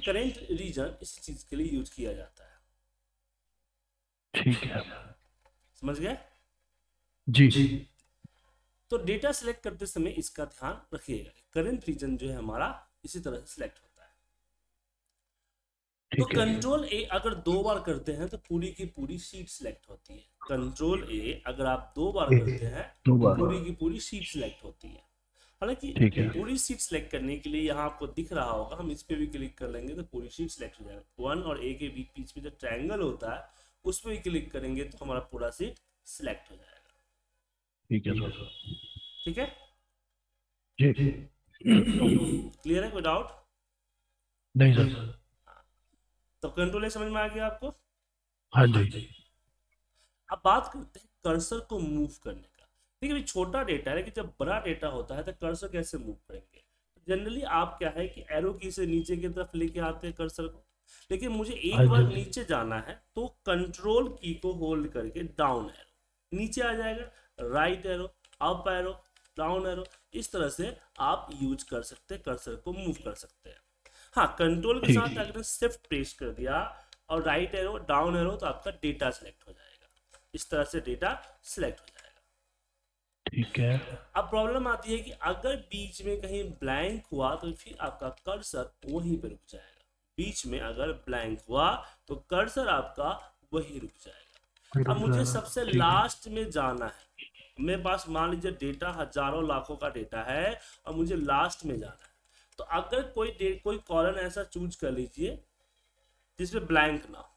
Current reason इस चीज़ के लिए यूज़ किया जाता है। ठीक है। समझ गए? जी। जी। तो डेटा सिलेक्ट करते समय इसका ध्यान रखिएगा करेंट रीजन जो है हमारा इसी तरह से सिलेक्ट होता है। तो कंट्रोल ए अगर दो बार करते हैं तो पूरी की पूरी सीट सिलेक्ट होती है। कंट्रोल ए अगर आप दो बार करते हैं तो पूरी की पूरी सीट सिलेक्ट होती है। हालाँकि पूरी सीट सिलेक्ट करने के लिए यहाँ आपको दिख रहा होगा हम इस पर भी क्लिक कर लेंगे तो पूरी सीट सिलेक्ट हो जाएगा। वन और ए के बीच बीच में जो ट्रायंगल होता है उस पर भी क्लिक करेंगे तो हमारा पूरा सीट सिलेक्ट हो जाएगा। ठीक है। सर ठीक है? जी। क्लियर है? कोई डाउट नहीं सर तो कंट्रोल समझ में आ गया आपको? हाँ जी। अब बात करते हैं कर्सर को मूव करने का देखिए छोटा डेटा है लेकिन जब बड़ा डेटा होता है तो कर्सर कैसे मूव करेंगे? जनरली आप क्या है कि एरो की से नीचे की तरफ़ लेके आते हैं कर्सर को। लेकिन मुझे एक हाँ बार हाँ नीचे जाना है तो कंट्रोल की को होल्ड करके डाउन एरो नीचे आ जाएगा right arrow up arrow down arrow इस तरह से आप यूज़ कर सकते हैं कर्सर को मूव कर सकते हैं। हाँ कंट्रोल के साथ अगर शिफ्ट प्रेस कर दिया और राइट एरो डाउन एरो तो आपका डेटा सेलेक्ट हो जाएगा। इस तरह से डेटा सिलेक्ट हो जाएगा। ठीक है। अब प्रॉब्लम आती है कि अगर बीच में कहीं ब्लैंक हुआ तो फिर आपका कर्सर वहीं पे रुक जाएगा। बीच में अगर ब्लैंक हुआ तो कर्सर आपका वहीं रुक जाएगा। अब मुझे सबसे लास्ट में जाना है। मेरे पास मान लीजिए डेटा हज़ारों लाखों का डेटा है और मुझे लास्ट में जाना है। तो अगर कोई कोई कॉलन ऐसा चूज़ कर लीजिए जिसमें ब्लैंक ना हो।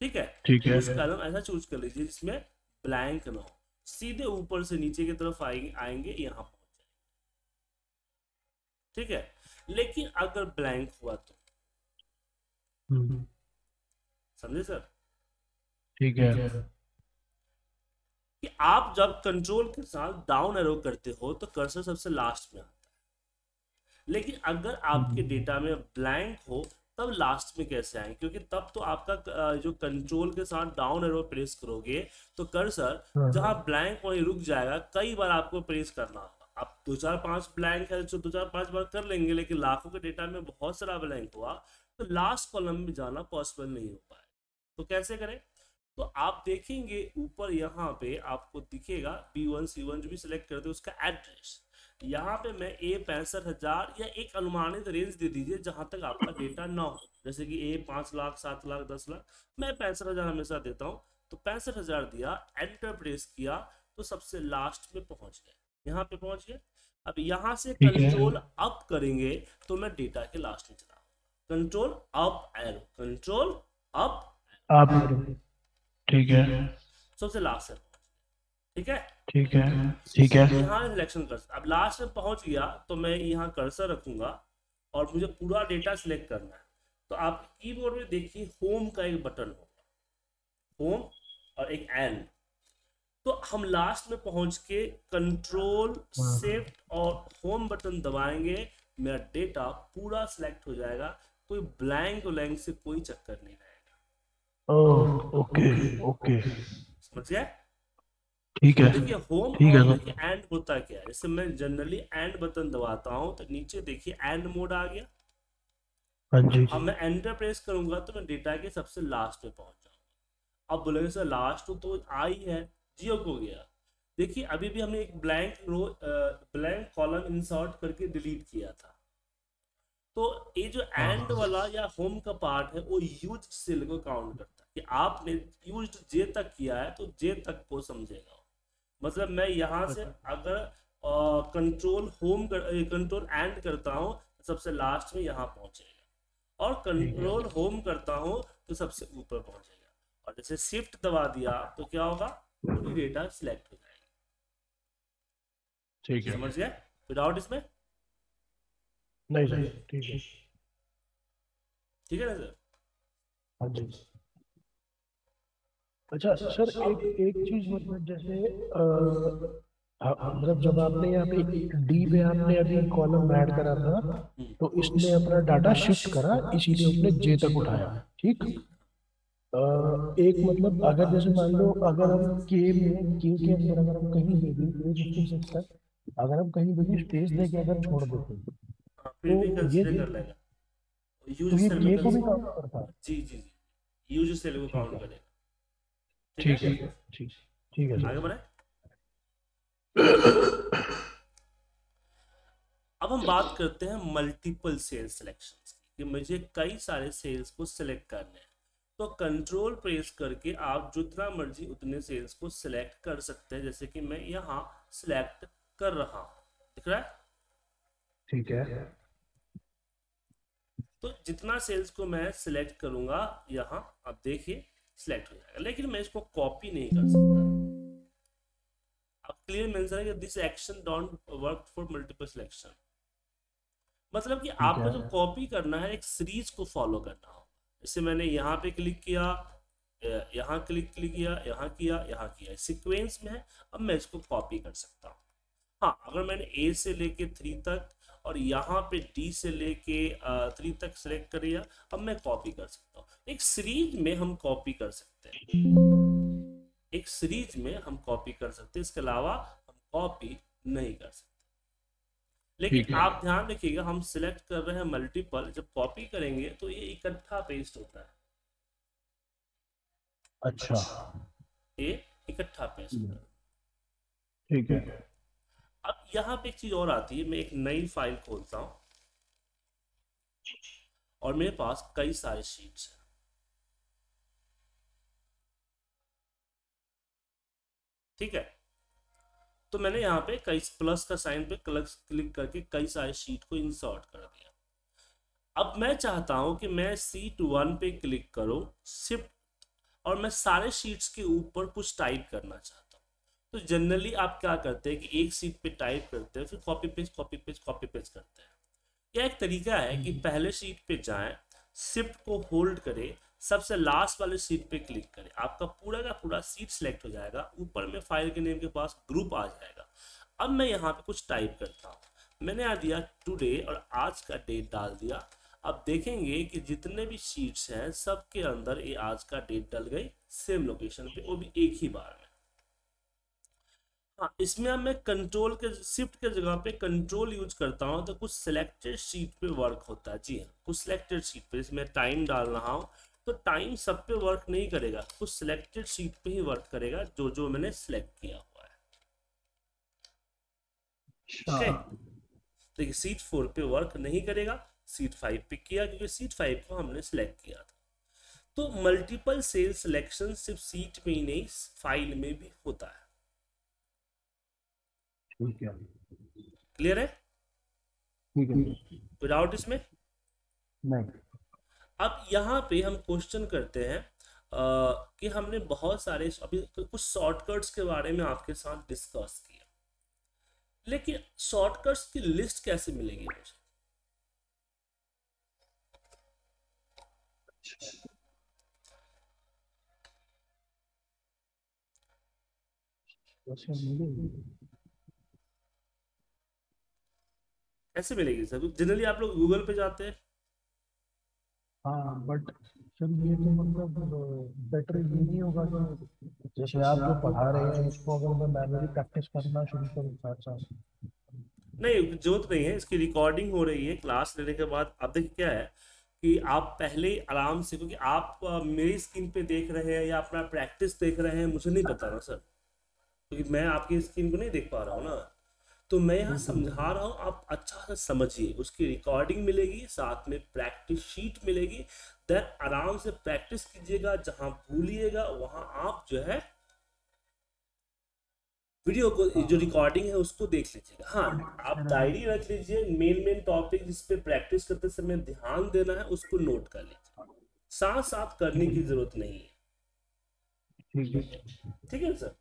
ठीक है? ठीक है। कलम ऐसा चूज़ कर लीजिए जिसमें ब्लैंक ना हो। सीधे ऊपर से नीचे की तरफ़ आएँगे आएँगे यहाँ पहुँच जाएँगे। ठीक है? लेकिन अगर ब्लैंक हुआ तो। हम्म, समझे सर? ठीक है। कि आप जब कंट्रोल के साथ डाउन एरो करते हो तो कर्सर सबसे लास्ट में आता है। लेकिन अगर आपके डेटा में ब्लैंक हो तब लास्ट में कैसे आए? क्योंकि तब तो आपका जो कंट्रोल के साथ डाउन एरो प्रेस करोगे तो कर्सर हाँ। जहाँ ब्लैंक वहीं रुक जाएगा कई बार आपको प्रेस करना। होगा आप दो चार पाँच ब्लैंक है तो दो चार पाँच बार कर लेंगे लेकिन लाखों के डेटा में बहुत सारा ब्लैंक हुआ तो लास्ट कॉलम में जाना पॉसिबल नहीं हो पाए तो कैसे करें? तो आप देखेंगे ऊपर यहाँ पे आपको दिखेगा बी वन सी वन जो भी सिलेक्ट करते हैं उसका एड्रेस यहाँ पे मैं ए पैंसठ हज़ार या एक अनुमानित रेंज दे दीजिए जहाँ तक आपका डेटा ना हो। जैसे कि ए पाँच लाख सात लाख दस लाख मैं पैंसठ हज़ार हमेशा देता हूँ। तो पैंसठ हज़ार दिया एंटर प्रेस किया तो सबसे लास्ट में पहुँच गए। यहाँ पे पहुँच गए। अब यहाँ से कंट्रोल अप करेंगे तो मैं डेटा के लास्ट में चला control up arrow control up आप ठीक है। सबसे लास्ट है ठीक है? ठीक है ठीक है। यहाँ सिलेक्शन कर अब लास्ट में पहुँच गया तो मैं यहाँ कर्सर रखूँगा और मुझे पूरा डेटा सिलेक्ट करना है। तो आप कीबोर्ड में देखिए होम का एक बटन होगा। होम और एक एंड तो हम लास्ट में पहुँच के कंट्रोल शिफ्ट और होम बटन दबाएँगे मेरा डेटा पूरा सिलेक्ट हो जाएगा। कोई ब्लैंक ब्लैंक से कोई चक्कर नहीं रहेगा। Okay okay. समझ गए ठीक है। देखिए होम ठीक है एंड होता क्या है? जैसे मैं जनरली एंड बटन दबाता हूँ तो नीचे देखिए एंड मोड आ गया। हाँ जी। अब मैं एंटर प्रेस करूँगा तो मैं डेटा के सबसे लास्ट पे पहुँच जाऊँगा। अब बोलेंगे सर लास्ट तो आई है जियो को गया। देखिए अभी भी हमने एक blank row blank column insert करके डिलीट किया था। तो ये जो एंड वाला या होम का पार्ट है वो यूज़ सेल को काउंट करता है। कि आपने यूज़ जे तक किया है तो जे तक को समझेगा। मतलब मैं यहाँ से अगर कंट्रोल होम कंट्रोल एंड करता हूँ सबसे लास्ट में यहाँ पहुंचेगा। और कंट्रोल होम करता हूँ तो सबसे ऊपर पहुंचेगा। और जैसे शिफ्ट दबा दिया तो क्या होगा? पूरी डेटा सिलेक्ट हो जाएगी। ठीक है। समझ गए? विदाउट इसमें? नहीं सर ठीक है। ठीक है ना सर हाँ जी। अच्छा सर एक एक चीज़ मतलब जैसे हाँ, मतलब जब आपने यहाँ पे डी पे आपने अभी कॉलम ऐड करा था तो इसने अपना डाटा शिफ्ट करा इसीलिए उसने जे तक उठाया ठीक? एक मतलब अगर जैसे मान लो अगर हम के में के के अंदर अगर हम कहीं भी भी अगर हम कहीं भी भी स्पेस देके अगर छोड़ देते हैं भी तो ये- तो ये के को भी काउंट करता है। जी जी जी। यूज़ सेल को काउंट करेगा। ठीक है ठीक ठीक है आगे बढ़े अब हम बात करते हैं मल्टीपल सेल्स सिलेक्शन की कि मुझे कई सारे सेल्स को सिलेक्ट करने हैं। तो कंट्रोल प्रेस करके आप जितना मर्ज़ी उतने सेल्स को सिलेक्ट कर सकते हैं जैसे कि मैं यहाँ सिलेक्ट कर रहा हूँ दिख रहा है? ठीक है। तो जितना सेल्स को मैं सिलेक्ट करूँगा यहाँ आप देखिए सिलेक्ट हो जाएगा। लेकिन मैं इसको कॉपी नहीं कर सकता। अब क्लियर मेंशन है कि this action don't work for multiple selection मतलब कि आपको है। जब कॉपी करना है एक सीरीज़ को फॉलो करना होगा जैसे मैंने यहाँ पे क्लिक किया यहाँ क्लिक क्लिक किया यहाँ किया यहाँ किया। सीक्वेंस में है अब मैं इसको कॉपी कर सकता हूँ। हाँ अगर मैंने ए से लेके थ्री तक और यहाँ पे डी से लेके थ्री तक सेलेक्ट कर लिया अब मैं कॉपी कर सकता हूँ। एक सीरीज़ में हम कॉपी कर सकते हैं। एक सीरीज़ में हम कॉपी कर सकते हैं। इसके अलावा हम कॉपी नहीं कर सकते। लेकिन आप ध्यान रखिएगा हम सिलेक्ट कर रहे हैं मल्टीपल जब कॉपी करेंगे तो ये इकट्ठा पेस्ट होता है। अच्छा। ये इकट्ठा पेस्ट होता है। ठीक है। यहाँ पे एक चीज़ और आती है, मैं एक नई फ़ाइल खोलता हूँ। और मेरे पास कई सारे शीट्स हैं। ठीक है? तो मैंने यहाँ पे कई प्लस का साइन पे क्लिक करके कई सारे शीट को इंसर्ट कर दिया। अब मैं चाहता हूँ कि मैं सीट वन पे क्लिक करूँ शिफ्ट और मैं सारे शीट्स के ऊपर कुछ टाइप करना चाहता तो जनरली आप क्या करते हैं कि एक सीट पे टाइप करते हैं फिर copy paste copy paste copy paste करते हैं। यह एक तरीका है कि पहले सीट पे जाएँ शिफ्ट को होल्ड करें सबसे लास्ट वाले सीट पे क्लिक करें। आपका पूरा का पूरा सीट सेलेक्ट हो जाएगा ऊपर में फ़ाइल के नेम के पास ग्रुप आ जाएगा। अब मैं यहाँ पे कुछ टाइप करता हूँ। मैंने यहाँ दिया टुडे और आज का डेट डाल दिया। अब देखेंगे कि जितने भी सीट्स हैं सबके अंदर ये आज का डेट डल गई सेम लोकेशन पे वो भी एक ही बार में। हाँ इसमें अब मैं कंट्रोल के शिफ्ट के जगह पे कंट्रोल यूज़ करता हूँ तो कुछ सिलेक्टेड शीट पे वर्क होता है। जी हाँ कुछ सिलेक्टेड शीट पे इसमें टाइम डाल रहा हूँ तो टाइम सब पे वर्क नहीं करेगा कुछ सिलेक्टेड शीट पे ही वर्क करेगा जो जो मैंने सिलेक्ट किया हुआ है। देखिए सीट फोर पे वर्क नहीं करेगा सीट फाइव पे किया क्योंकि सीट फाइव को हमने सिलेक्ट किया था। तो मल्टीपल सेल सिलेक्शन सिर्फ़ सीट में ही नहीं फ़ाइल में भी होता है। ठीक है। क्लियर है? ठीक है। कोई डाउट इसमें? नहीं। अब यहाँ पे हम क्वेश्चन करते हैं अ, कि हमने बहुत सारे अभी कुछ शॉर्टकट्स के बारे में आपके साथ डिस्कस किया। लेकिन शॉर्टकट्स की लिस्ट कैसे मिलेगी मुझे? वैसे कैसे मिलेगी सर? जनरली आप लोग गूगल पे जाते हैं। हाँ बट सर ये तो मतलब बेटर ये नहीं होगा कि जैसे आप जो पढ़ा रहे हैं उसको अगर मैं मैनुअली प्रैक्टिस करना शुरू करूँ साथ साथ। नहीं ज़रूरत नहीं है इसकी रिकॉर्डिंग हो रही है क्लास लेने के बाद। अब देखिए क्या है कि आप पहले ही आराम से क्योंकि आप मेरी स्क्रीन पे देख रहे हैं या अपना प्रैक्टिस देख रहे हैं मुझे नहीं पता ना सर। क्योंकि मैं आपकी स्क्रीन को नहीं देख पा रहा हूँ ना। तो मैं यहाँ समझा। रहा हूँ आप अच्छा से समझिए। उसकी रिकॉर्डिंग मिलेगी साथ में प्रैक्टिस शीट मिलेगी। देन आराम से प्रैक्टिस कीजिएगा जहाँ भूलिएगा वहाँ आप जो है वीडियो को जो रिकॉर्डिंग है उसको देख लीजिएगा। हाँ आप डायरी रख लीजिए मेन मेन टॉपिक जिस पे प्रैक्टिस करते समय ध्यान देना है उसको नोट कर लीजिए। साथ साथ करने की ज़रूरत नहीं है। ठीक है। ठीक है सर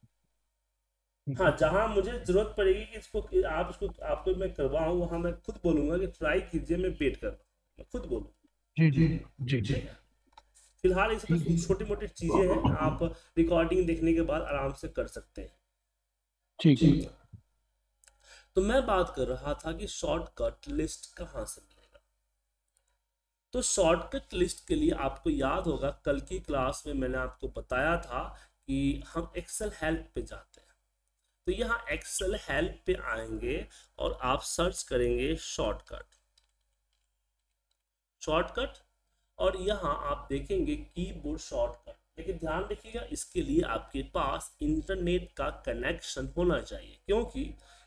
हाँ जहाँ मुझे ज़रूरत पड़ेगी कि इसको कि आप इसको आपको मैं करवाऊँ वहाँ मैं खुद बोलूँगा कि ट्राई कीजिए मैं वेट कर मैं खुद बोलूँ। जी जी जी जी। फ़िलहाल इसमें छोटी मोटी चीज़ें हैं आप रिकॉर्डिंग देखने के बाद आराम से कर सकते हैं। ठीक है। तो मैं बात कर रहा था कि शॉर्टकट लिस्ट कहाँ से मिलेगा? तो शॉर्टकट लिस्ट के लिए आपको याद होगा कल की क्लास में मैंने आपको बताया था कि हम एक्सेल हेल्प पे जाते हैं। तो यहाँ एक्सेल हेल्प पे आएँगे और आप सर्च करेंगे शॉर्टकट शॉर्टकट और यहाँ आप देखेंगे कीबोर्ड शॉर्टकट लेकिन ध्यान रखिएगा इसके लिए आपके पास इंटरनेट का कनेक्शन होना चाहिए क्योंकि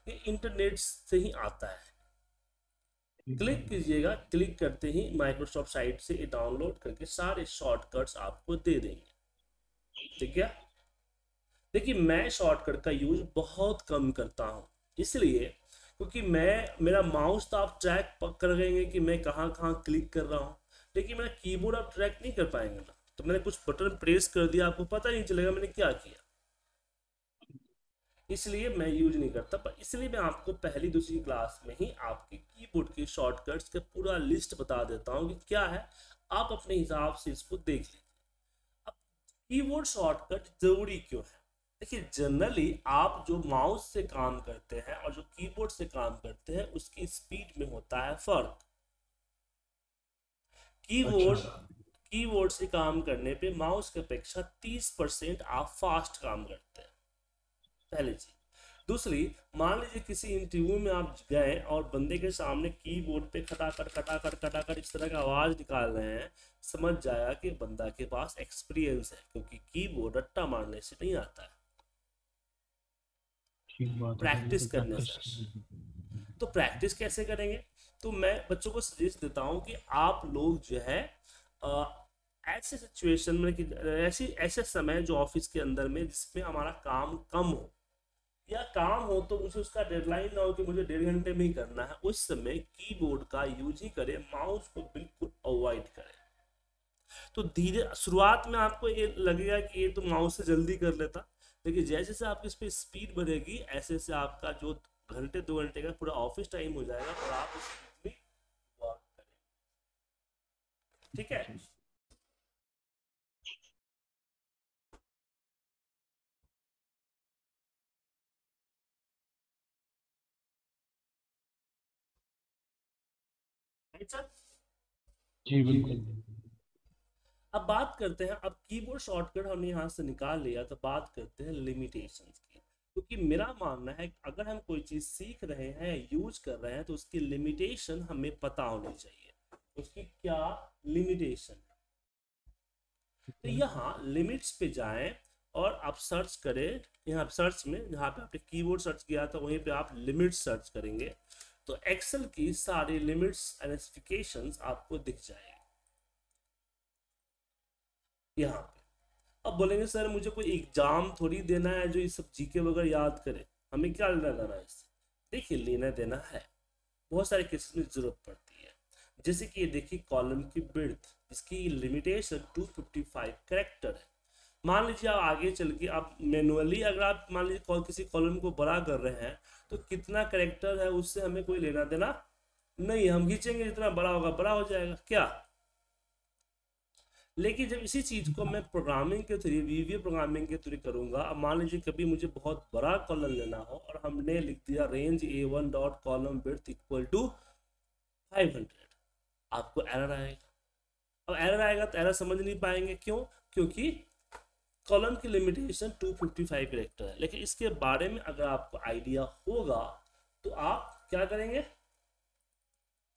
ये इंटरनेट से ही आता है। क्लिक कीजिएगा क्लिक करते ही माइक्रोसॉफ्ट साइट से डाउनलोड करके सारे शॉर्टकट्स आपको दे देंगे। ठीक है? देखिए, मैं शॉर्टकट का यूज़ बहुत कम करता हूँ। इसलिए क्योंकि मैं, मेरा माउस तो आप ट्रैक कर रहेंगे कि मैं कहाँ कहाँ क्लिक कर रहा हूँ। लेकिन मेरा कीबोर्ड आप ट्रैक नहीं कर पाएँगे ना। तो मैंने कुछ बटन प्रेस कर दिया, आपको पता नहीं चलेगा मैंने क्या किया। इसलिए मैं यूज़ नहीं करता, पर इसलिए मैं आपको पहली दूसरी क्लास में ही आपके कीबोर्ड के शॉर्टकट्स का पूरा लिस्ट बता देता हूँ कि क्या है। आप अपने हिसाब से इसको देख लीजिए। अब कीबोर्ड शॉर्टकट ज़रूरी क्यों है? देखिए जनरली आप जो माउस से काम करते हैं और जो कीबोर्ड से काम करते हैं उसकी स्पीड में होता है फ़र्क। कीबोर्ड अच्छा। कीबोर्ड से काम करने पे माउस की अपेक्षा 30 परसेंट आप फास्ट काम करते हैं। पहली चीज़। दूसरी मान लीजिए किसी इंटरव्यू में आप गए और बंदे के सामने कीबोर्ड पे खटाखट खटाखट खटाखट इस तरह का आवाज़ निकाल रहे हैं समझ जाया कि बंदा के पास एक्सपीरियंस है क्योंकि कीबोर्ड रट्टा मारने से नहीं आता है। प्रैक्टिस करने से तो प्रैक्टिस कैसे करेंगे? तो मैं बच्चों को सजेस्ट देता हूँ कि आप लोग जो है ऐसे सिचुएशन में कि ऐसी ऐसे समय जो ऑफ़िस के अंदर में जिसमें हमारा काम कम हो या काम हो तो मुझे उसका डेडलाइन ना हो कि मुझे डेढ़ घंटे में ही करना है उस समय कीबोर्ड का यूज़ ही करें माउस को बिल्कुल अवॉइड करें। तो धीरे शुरुआत में आपको ये लगेगा कि ये तो माउस से जल्दी कर लेता लेकिन जैसे जैसे आपकी इस पर स्पीड बढ़ेगी, ऐसे ऐसे आपका जो घंटे, दो घंटे का पूरा ऑफ़िस टाइम हो जाएगा और आप करें ठीक है? जी, बिल्कुल। अब बात करते हैं अब कीबोर्ड शॉर्टकट हमने यहाँ से निकाल लिया तो बात करते हैं लिमिटेशंस की। क्योंकि तो मेरा मानना है अगर हम कोई चीज़ सीख रहे हैं यूज़ कर रहे हैं तो उसकी लिमिटेशन हमें पता होनी चाहिए। उसकी क्या लिमिटेशन है? तो यहाँ लिमिट्स पे जाएँ और आप सर्च करें यहाँ सर्च में जहाँ पे आपने कीबोर्ड सर्च किया था वहीं पे आप लिमिट सर्च करेंगे। तो एक्सेल की सारी लिमिट्स एंड स्पेसिफिकेशंस आपको दिख जाएँगे। यहाँ पे। अब बोलेंगे, सर, मुझे कोई एग्ज़ाम थोड़ी देना है जो ये सब जीके वगैरह याद करे। हमें क्या लेना देना है इससे? देखिए, लेना देना है। बहुत सारे केसेस में ज़रूरत पड़ती है। जैसे कि ये देखिए कॉलम की बिर्थ इसकी लिमिटेशन 255 करेक्टर है। मान लीजिए आप आगे चल के, आप मैनुअली अगर आप मान लीजिए किसी कॉलम को बड़ा कर रहे हैं तो कितना करेक्टर है, उससे हमें कोई लेना देना नहीं हम खींचेंगे, जितना बड़ा होगा, बड़ा हो जाएगा। क्या? लेकिन जब इसी चीज़ को मैं प्रोग्रामिंग के थ्रू वीवीए प्रोग्रामिंग के थ्रू करूँगा अब मान लीजिए कभी मुझे बहुत बड़ा कॉलम लेना हो और हमने लिख दिया range A one dot column बिर्थ equal to five hundred आपको एरर आएगा। अब एरर आएगा तो एरर समझ नहीं पाएँगे क्यों? क्योंकि कॉलम की लिमिटेशन 255 करेक्टर है। लेकिन इसके बारे में अगर आपको आइडिया होगा तो आप क्या करेंगे?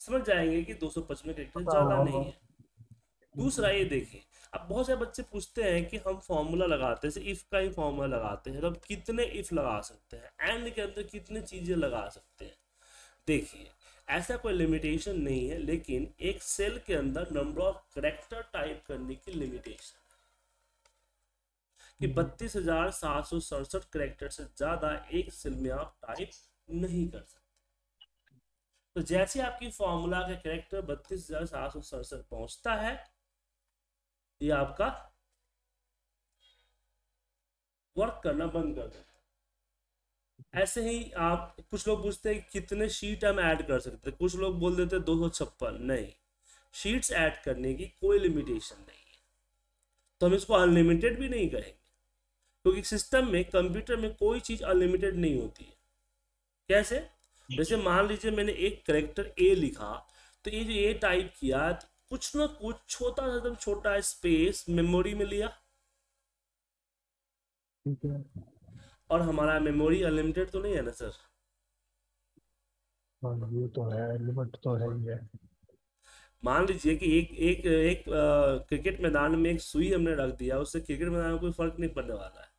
समझ जाएँगे कि 255 करेक्टर ज़्यादा नहीं है। दूसरा ये देखिए अब बहुत सारे बच्चे पूछते हैं कि हम फॉर्मूला लगाते हैं इफ़ का ही फॉर्मूला लगाते हैं तो हम कितने इफ़ लगा सकते हैं एंड के अंदर कितने चीज़ें लगा सकते हैं। देखिए ऐसा कोई लिमिटेशन नहीं है लेकिन एक सेल के अंदर नंबर ऑफ़ करेक्टर टाइप करने की लिमिटेशन कि बत्तीस हज़ार सात सौ सड़सठ करेक्टर से ज़्यादा एक सेल में आप टाइप नहीं कर सकते। तो जैसे आपकी फॉर्मूला का करेक्टर बत्तीस हज़ार सात सौ सड़सठ पहुँचता है ये आपका वर्क करना बंद कर देता ऐसे ही आप कुछ लोग पूछते हैं कितने शीट हम ऐड कर सकते हैं? कुछ लोग बोल देते हैं दो सौ छप्पन। नहीं शीट्स ऐड करने की कोई लिमिटेशन नहीं है। तो हम इसको अनलिमिटेड भी नहीं करेंगे क्योंकि तो सिस्टम में कंप्यूटर में कोई चीज़ अनलिमिटेड नहीं होती है। कैसे? जैसे मान लीजिए मैंने एक करेक्टर ए लिखा तो ये जो ए टाइप किया तो कुछ ना कुछ छोटा सा एकदम छोटा स्पेस मेमोरी में लिया। और हमारा मेमोरी अनलिमिटेड तो नहीं है ना सर हाँ, ये तो है लिमिट तो है ही है। मान लीजिए कि एक एक एक क्रिकेट मैदान में एक सुई हमने रख दिया उससे क्रिकेट मैदान में कोई फ़र्क नहीं पड़ने वाला है।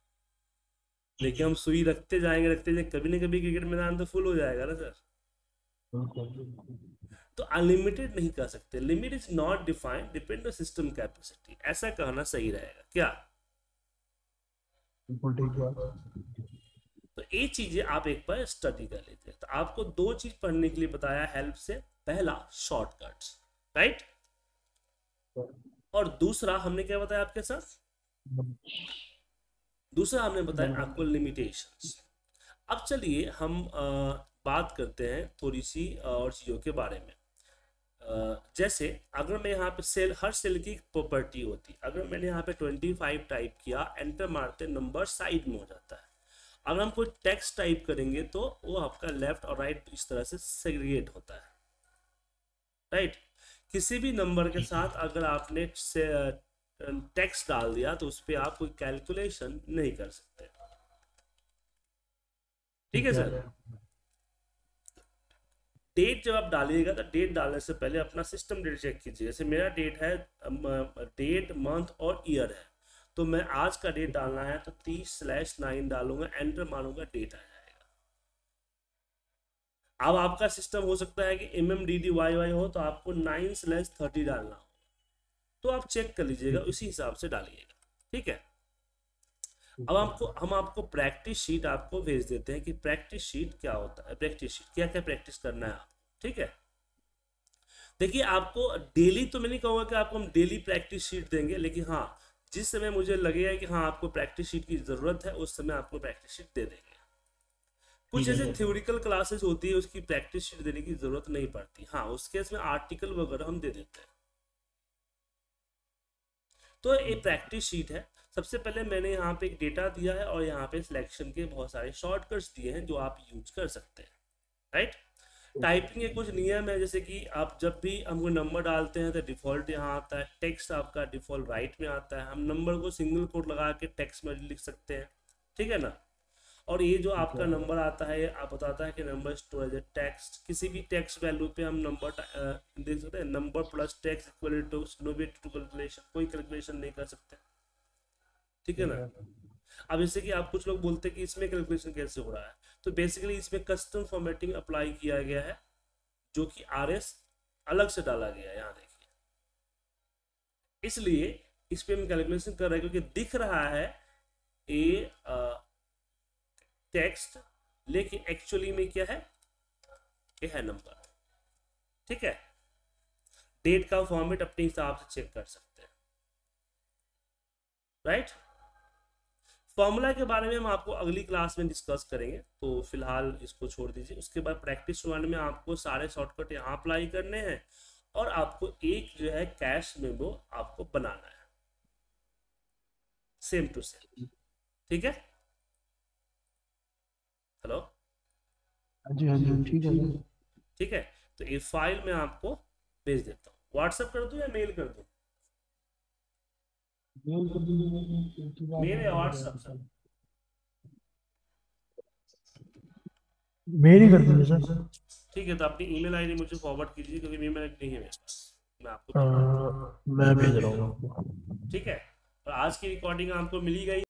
लेकिन हम सुई रखते जाएँगे रखते जाएँगे कभी ना कभी क्रिकेट मैदान तो फुल हो जाएगा ना सर तो अनलिमिटेड नहीं कर सकते। Limit is not defined depend on system capacity ऐसा कहना सही रहेगा। क्या? तो ये चीज़ें आप एक बार स्टडी कर लीजिए तो आपको दो चीज़ पढ़ने के लिए बताया हेल्प से। पहला शॉर्टकट्स राइट और दूसरा हमने क्या बताया आपके साथ? दूसरा हमने बताया आपको लिमिटेशंस अब चलिए हम आ, बात करते हैं थोड़ी सी और चीज़ों के बारे में। जैसे अगर मैं यहाँ पे सेल हर सेल की प्रॉपर्टी होती अगर मैंने यहाँ पे 25 टाइप किया एंटर मारते नंबर साइड में हो जाता है। अगर हम कोई टेक्स्ट टाइप करेंगे तो वो आपका लेफ़्ट और राइट इस तरह से सेग्रीगेट होता है। राइट किसी भी नंबर के साथ अगर आपने टेक्स्ट डाल दिया तो उस पर आप कोई कैलकुलेशन नहीं कर सकते। ठीक है सर। डेट जब आप डालिएगा तो डेट डालने से पहले अपना सिस्टम डेट चेक कीजिए। जैसे मेरा डेट है डेट मंथ और ईयर है। तो मैं आज का डेट डालना है तो तीस स्लैश नाइन डालूँगा एंटर मारूँगा डेट आ जाएगा। अब आपका सिस्टम हो सकता है कि M M D D Y Y हो तो आपको नाइन स्लैश थर्टी डालना हो। तो आप चेक कर लीजिएगा, उसी हिसाब से डालिएगा। ठीक है? अब आपको हम आपको प्रैक्टिस शीट आपको भेज देते हैं कि प्रैक्टिस शीट क्या होता है? प्रैक्टिस शीट क्या क्या प्रैक्टिस करना है आप ठीक है? देखिए आपको डेली तो मैं नहीं कहूँगा कि आपको हम डेली प्रैक्टिस शीट देंगे लेकिन हाँ जिस समय मुझे लगेगा कि हाँ आपको प्रैक्टिस शीट की ज़रूरत है उस समय आपको प्रैक्टिस शीट दे देंगे। कुछ ऐसे थ्योरिकल क्लासेस होती है उसकी प्रैक्टिस शीट देने की ज़रूरत नहीं पड़ती। हाँ उसके इसमें आर्टिकल वगैरह हम दे देते हैं। तो ये प्रैक्टिस शीट है। सबसे पहले मैंने यहाँ पे एक डेटा दिया है और यहाँ पे सिलेक्शन के बहुत सारे शॉर्टकट्स दिए हैं जो आप यूज़ कर सकते हैं राइट टाइपिंग के कुछ नियम है जैसे कि आप जब भी हम कोई नंबर डालते हैं तो डिफ़ॉल्ट यहाँ आता है टेक्स्ट आपका डिफ़ॉल्ट राइट में आता है। हम नंबर को सिंगल कोड लगा के टेक्स्ट में लिख सकते हैं ठीक है ना? और ये जो आपका नंबर आता है आप बताता है कि नंबर स्टोरेज है टेक्स्ट किसी भी टेक्स्ट वैल्यू पे हम नंबर देख सकते हैं number plus text equal to no to calculation कोई कैलकुलेशन नहीं कर सकते। ठीक है ना? अब जैसे कि आप कुछ लोग बोलते हैं कि इसमें कैलकुलेशन कैसे हो रहा है? तो बेसिकली इसमें कस्टम फॉर्मेटिंग अप्लाई किया गया है जो कि आर एस अलग से डाला गया है यहाँ देखिए। इसलिए इस पर हम कैलकुलेशन कर रहे हैं क्योंकि दिख रहा है ए टेक्स्ट लेकिन एक्चुअली में क्या है? ये है नंबर ठीक है? डेट का फॉर्मेट अपने हिसाब से चेक कर सकते हैं। राइट फॉर्मूला के बारे में हम आपको अगली क्लास में डिस्कस करेंगे तो फ़िलहाल इसको छोड़ दीजिए। उसके बाद प्रैक्टिस वन में आपको सारे शॉर्टकट यहाँ अप्लाई करने हैं और आपको एक जो है कैश मेमो आपको बनाना है। सेम टू सेम ठीक है? हेलो हाँ जी हाँ जी ठीक है ठीक है? तो ये फ़ाइल मैं आपको भेज देता हूँ। व्हाट्सएप कर दूँ या मेल कर दूँ? मेरे व्हाट्सएप सर। मेरी कर दीजिए सर। ठीक है तो अपनी ईमेल आईडी मुझे फॉरवर्ड कीजिए क्योंकि ईमेल आईडी नहीं है मेरे पास। मैं आपको आ, मैं भेज रहा हूँ। ठीक है और आज की रिकॉर्डिंग आपको मिली गई।